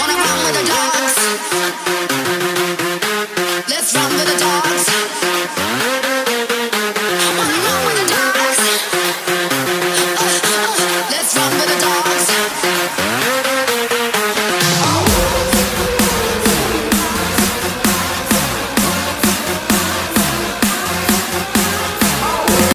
Wanna run with the dogs? Let's run with the dogs.